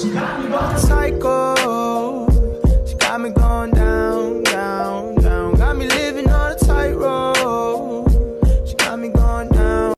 She got me going psycho. She got me going down, down, down. Got me living on a tightrope. She got me going down.